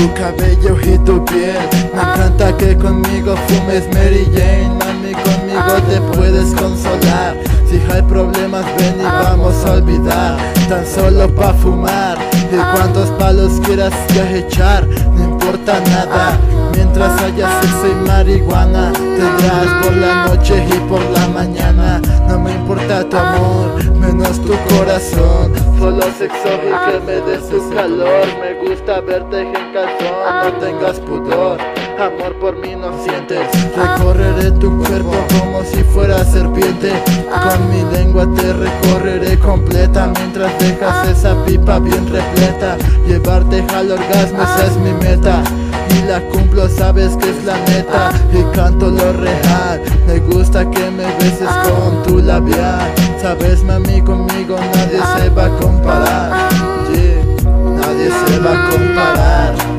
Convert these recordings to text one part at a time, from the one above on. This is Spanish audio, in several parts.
tu cabello y tu piel. Me encanta que conmigo fumes Mary Jane. Mami, conmigo te puedes consolar. Si hay problemas ven y vamos a olvidar. Tan solo pa' fumar. Y cuantos palos quieras ya echar No importa nada. Mientras haya sexo y marihuana Tendrás por la noche y por la mañana. No me importa tu amor, menos tu corazón Solo sexo y que me des tu calor. Me gusta verte en calzón, no tengas pudor. Amor por mí no sientes. Recorreré tu cuerpo como si fuera serpiente. Con mi lengua te recorreré completa Mientras dejas esa pipa bien repleta. Llevarte al orgasmo esa es mi meta. Y la cumplo, sabes que es la neta. Y canto lo real. Me gusta que me beses con tu labial Sabes mami, conmigo nadie se va a comparar. Nadie se va a comparar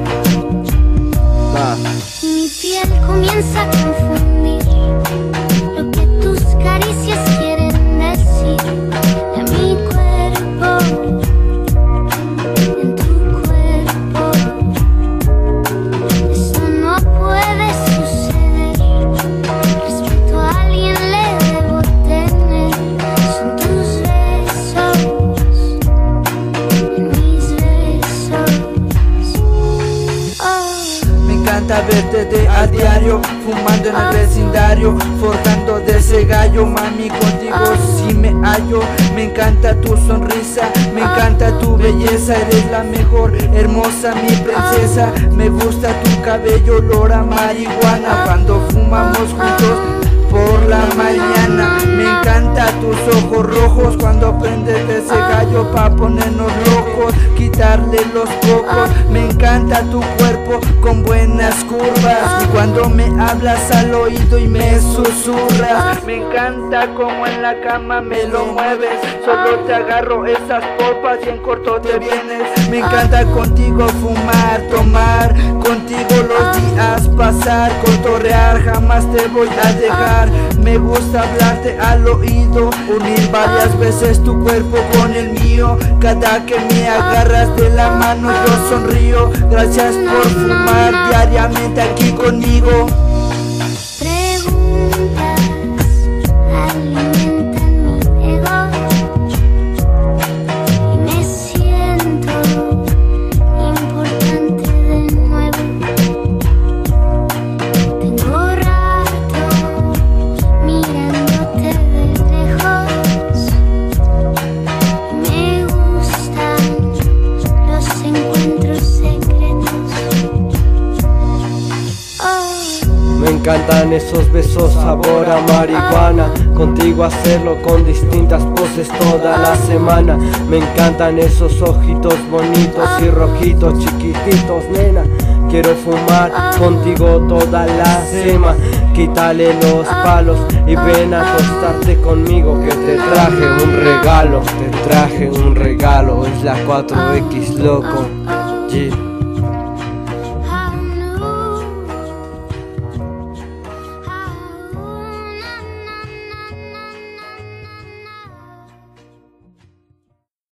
encanta verte de a diario Fumando en el vecindario Forjando de ese gallo Mami contigo si me hallo. Me encanta tu sonrisa Me encanta tu belleza Eres la mejor Hermosa mi princesa. Me gusta tu cabello Olor a marihuana. Cuando fumamos juntos por la mañana. Me encanta tus ojos rojos Cuando prendes de ese gallo pa' ponernos locos Quitarle los cocos Me encanta tu cuerpo con buenas curvas. Y cuando me hablas al oído y me susurras. Me encanta como en la cama me lo mueves. Solo te agarro esas popas y en corto te vienes. Me encanta contigo fumar, tomar Contigo los días pasar, cotorrear. Jamás te voy a dejar Me gusta hablarte al oído Unir varias veces tu cuerpo con el mío. Cada que me agarras de la mano yo sonrío. Gracias por fumar diariamente aquí conmigo encantan esos besos sabor a marihuana. Contigo hacerlo con distintas poses toda la semana. Me encantan esos ojitos bonitos y rojitos chiquititos nena. Quiero fumar contigo toda la semana. Quítale los palos y ven a acostarte conmigo Que te traje un regalo, te traje un regalo. Es la 4X loco. Yeah.